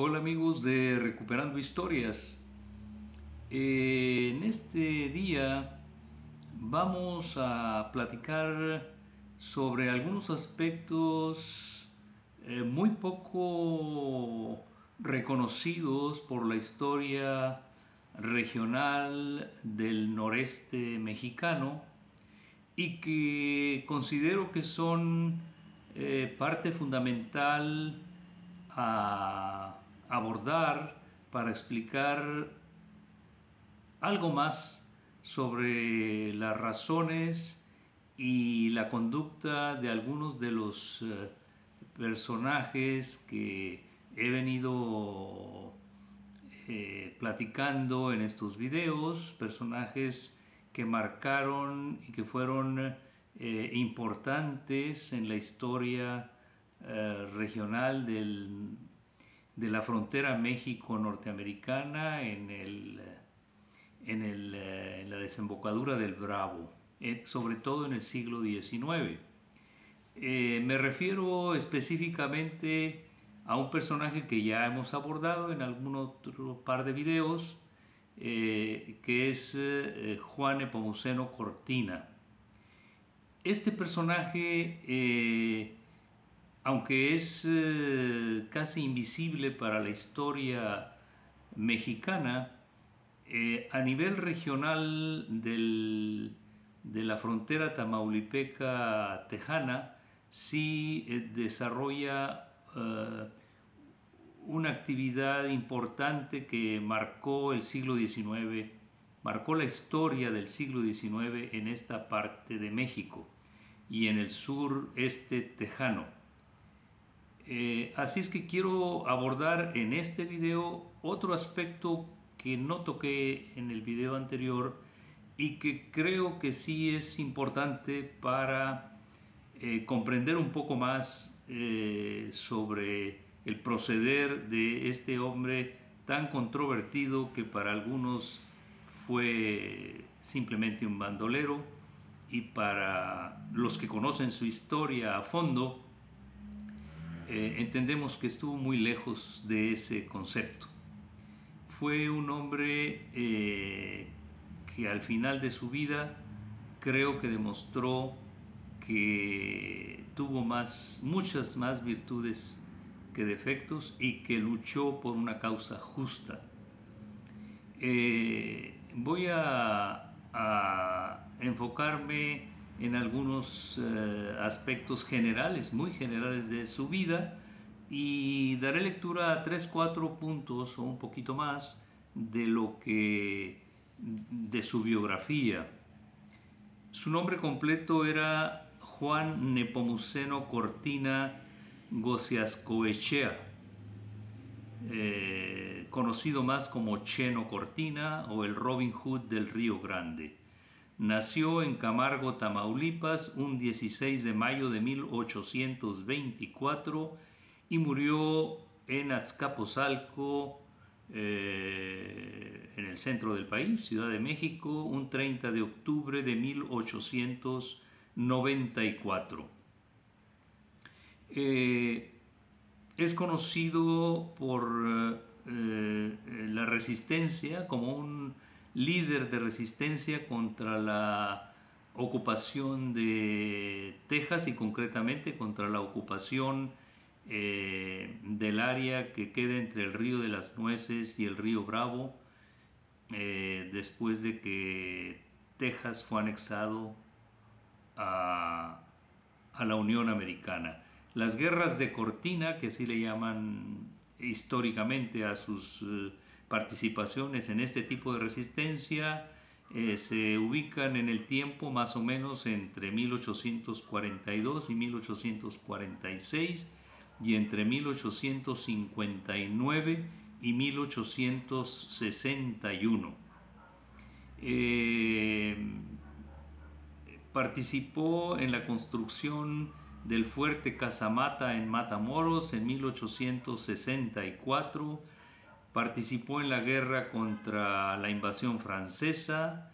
Hola amigos de Recuperando Historias. Eh, en este día vamos a platicar sobre algunos aspectos eh, muy poco reconocidos por la historia regional del noreste mexicano y que considero que son eh, parte fundamental a abordar para explicar algo más sobre las razones y la conducta de algunos de los eh, personajes que he venido eh, platicando en estos videos, personajes que marcaron y que fueron eh, importantes en la historia regional del de la frontera México-norteamericana en, el, en, el, eh, en, la desembocadura del Bravo, eh, sobre todo en el siglo XIX. Eh, me refiero específicamente a un personaje que ya hemos abordado en algún otro par de videos, que es Juan Epomuceno Cortina. Este personaje aunque es eh, casi invisible para la historia mexicana, eh, a nivel regional de la frontera tamaulipeca-tejana, sí eh, desarrolla una actividad importante que marcó el siglo XIX, marcó la historia del siglo XIX en esta parte de México y en el sur este tejano. Eh, así es que quiero abordar en este video otro aspecto que no toqué en el video anterior y que creo que sí es importante para eh, comprender un poco más eh, sobre el proceder de este hombre tan controvertido que para algunos fue simplemente un bandolero y para los que conocen su historia a fondo eh, entendemos que estuvo muy lejos de ese concepto. Fue un hombre eh, que al final de su vida creo que demostró que tuvo más, muchas más virtudes que defectos y que luchó por una causa justa. Eh, voy a, a enfocarme en algunos eh, aspectos generales, muy generales de su vida y daré lectura a tres, cuatro puntos o un poquito más de lo que de su biografía. Su nombre completo era Juan Nepomuceno Cortina Gociascoechea, eh, conocido más como Cheno Cortina o el Robin Hood del Río Grande. Nació en Camargo, Tamaulipas, un 16 de mayo de 1824 y murió en Azcapotzalco, eh, en el centro del país, Ciudad de México, un 30 de octubre de 1894. Eh, es conocido por eh, la resistencia como un líder de resistencia contra la ocupación de Texas y concretamente contra la ocupación eh, del área que queda entre el río de las Nueces y el río Bravo eh, después de que Texas fue anexado a, la Unión Americana. Las guerras de Cortina, que así le llaman históricamente a sus... Participaciones en este tipo de resistencia eh, se ubican en el tiempo más o menos entre 1842 y 1846 y entre 1859 y 1861. Eh, participó en la construcción del fuerte Casamata en Matamoros en 1864 participó en la guerra contra la invasión francesa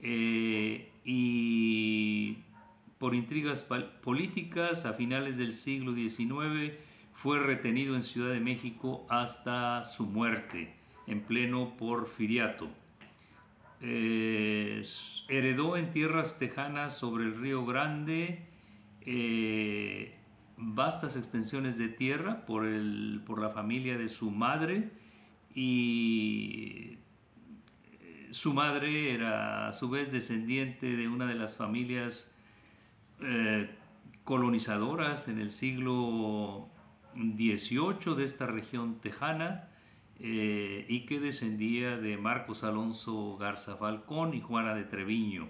eh, y por intrigas políticas a finales del siglo XIX fue retenido en Ciudad de México hasta su muerte en pleno porfiriato. Eh, heredó en tierras tejanas sobre el río Grande eh, vastas extensiones de tierra por, el, por la familia de su madre y eh, su madre era a su vez descendiente de una de las familias colonizadoras en el siglo XVIII de esta región tejana eh, y que descendía de Marcos Alonso Garza Falcón y Juana de Treviño.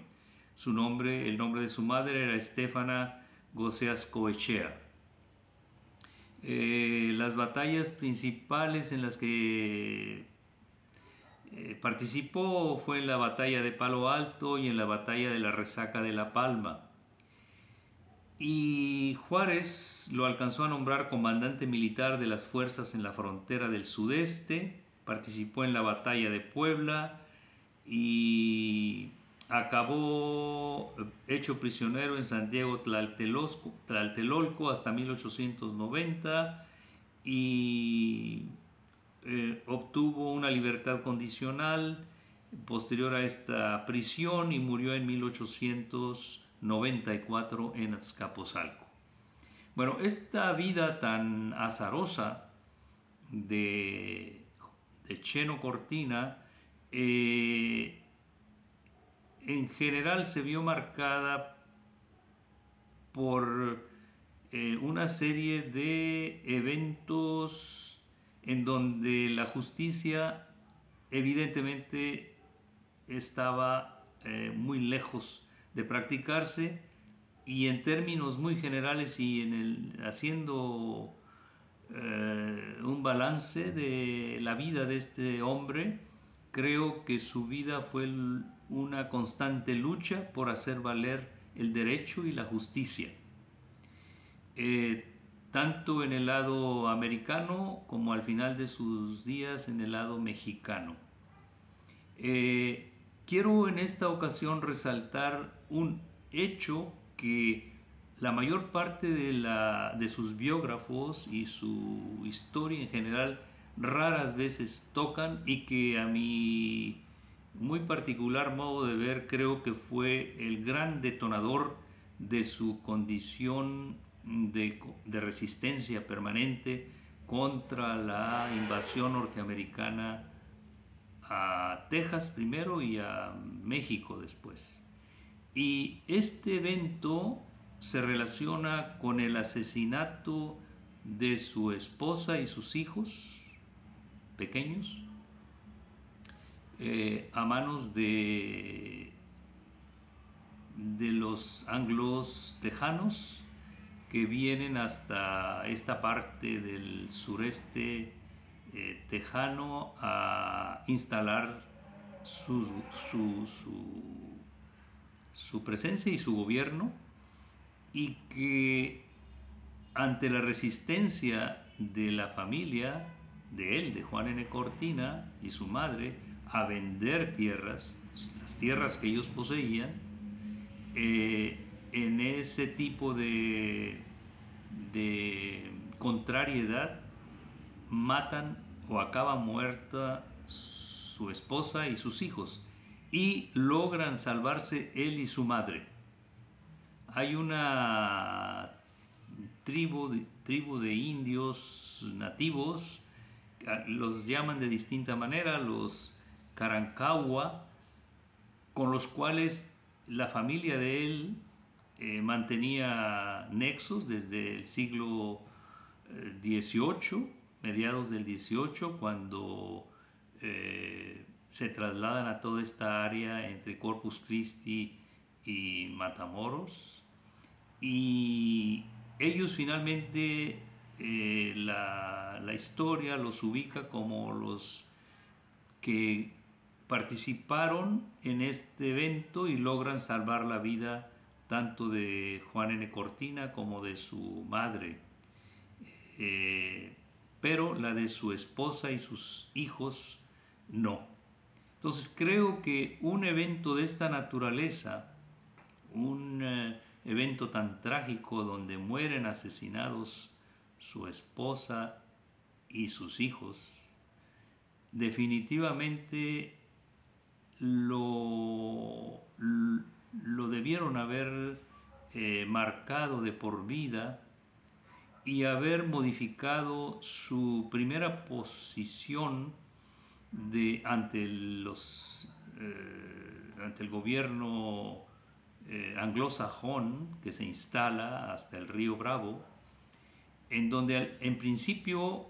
Su nombre, el nombre de su madre era Estefana Goseas Coechea. Eh, las batallas principales en las que eh, participó fue en la batalla de Palo Alto y en la batalla de la Resaca de La Palma. Y Juárez lo alcanzó a nombrar comandante militar de las fuerzas en la frontera del sudeste, participó en la batalla de Puebla y acabó hecho prisionero en Santiago Tlaltelolco hasta 1890 y eh, obtuvo una libertad condicional posterior a esta prisión y murió en 1890 94 en Azcapotzalco. Bueno, esta vida tan azarosa de, Cheno Cortina eh, en general se vio marcada por eh, una serie de eventos en donde la justicia evidentemente estaba eh, muy lejos de practicarse y en términos muy generales y en el, haciendo eh, un balance de la vida de este hombre, creo que su vida fue una constante lucha por hacer valer el derecho y la justicia, eh, tanto en el lado americano como al final de sus días en el lado mexicano. Eh, quiero en esta ocasión resaltar un hecho que la mayor parte de, la, de sus biógrafos y su historia en general raras veces tocan y que a mi muy particular modo de ver creo que fue el gran detonador de su condición de, resistencia permanente contra la invasión norteamericana a Texas primero y a México después. Y este evento se relaciona con el asesinato de su esposa y sus hijos pequeños eh, a manos de, de los anglos tejanos que vienen hasta esta parte del sureste eh, tejano a instalar su, su su presencia y su gobierno y que ante la resistencia de la familia de él, de Juan N. Cortina y su madre, a vender tierras, las tierras que ellos poseían, eh, en ese tipo de, de contrariedad matan o acaba muerta su esposa y sus hijos y logran salvarse él y su madre. Hay una tribu de, tribu de indios nativos, los llaman de distinta manera, los Carancagua, con los cuales la familia de él eh, mantenía nexos desde el siglo XVIII, eh, mediados del XVIII, cuando eh, se trasladan a toda esta área entre Corpus Christi y Matamoros. Y ellos finalmente la, historia los ubica como los que participaron en este evento y logran salvar la vida tanto de Juan N. Cortina como de su madre. Eh, pero la de su esposa y sus hijos no. Entonces creo que un evento de esta naturaleza, un eh, evento tan trágico donde mueren asesinados su esposa y sus hijos, definitivamente lo, lo debieron haber eh, marcado de por vida y haber modificado su primera posición de, ante, los, eh, ante el gobierno eh, anglosajón que se instala hasta el río Bravo, en donde en principio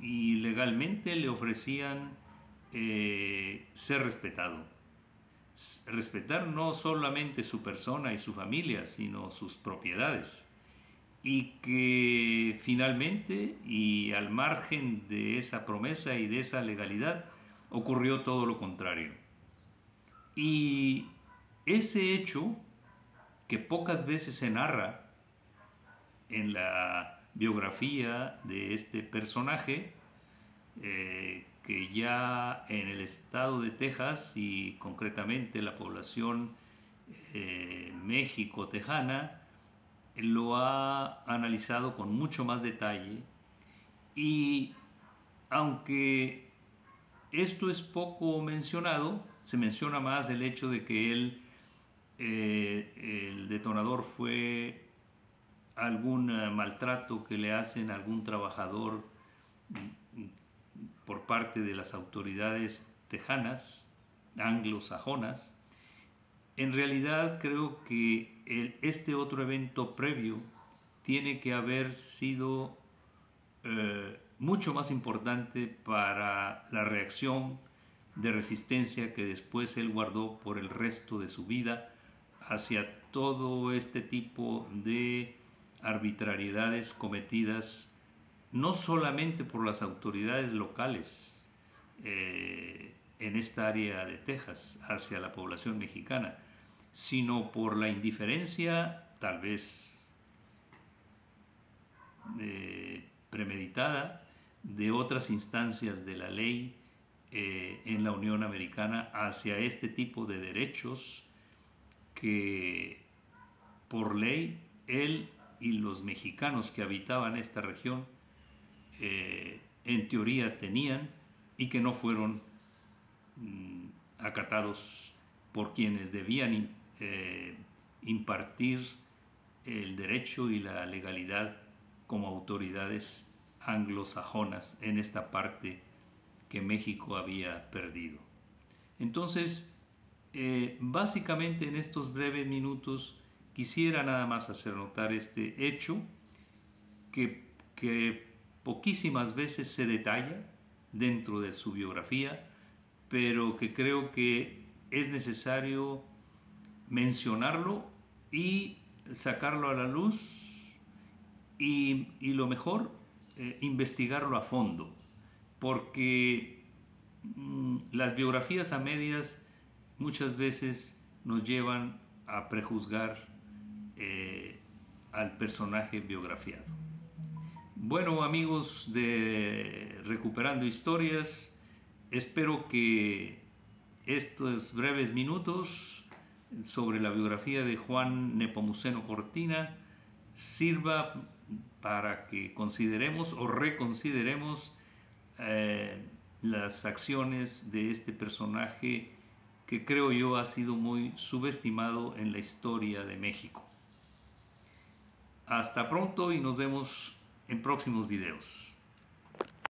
y legalmente le ofrecían eh, ser respetado. Respetar no solamente su persona y su familia, sino sus propiedades y que finalmente y al margen de esa promesa y de esa legalidad ocurrió todo lo contrario. Y ese hecho que pocas veces se narra en la biografía de este personaje, eh, que ya en el estado de Texas y concretamente la población eh, México-Tejana, lo ha analizado con mucho más detalle. Y aunque esto es poco mencionado, se menciona más el hecho de que él, eh, el detonador fue algún maltrato que le hacen a algún trabajador por parte de las autoridades tejanas, anglosajonas, en realidad creo que este otro evento previo tiene que haber sido eh, mucho más importante para la reacción de resistencia que después él guardó por el resto de su vida hacia todo este tipo de arbitrariedades cometidas no solamente por las autoridades locales eh, en esta área de Texas hacia la población mexicana, sino por la indiferencia, tal vez eh, premeditada, de otras instancias de la ley eh, en la Unión Americana hacia este tipo de derechos que por ley él y los mexicanos que habitaban esta región eh, en teoría tenían y que no fueron mm, acatados por quienes debían eh, impartir el derecho y la legalidad como autoridades anglosajonas en esta parte que México había perdido. Entonces, eh, básicamente en estos breves minutos quisiera nada más hacer notar este hecho que, que poquísimas veces se detalla dentro de su biografía, pero que creo que es necesario mencionarlo y sacarlo a la luz y, lo mejor, eh, investigarlo a fondo, porque mm, las biografías a medias muchas veces nos llevan a prejuzgar eh, al personaje biografiado. Bueno amigos de Recuperando Historias, espero que estos breves minutos sobre la biografía de Juan Nepomuceno Cortina sirva para que consideremos o reconsideremos eh, las acciones de este personaje que creo yo ha sido muy subestimado en la historia de México. Hasta pronto y nos vemos en próximos videos.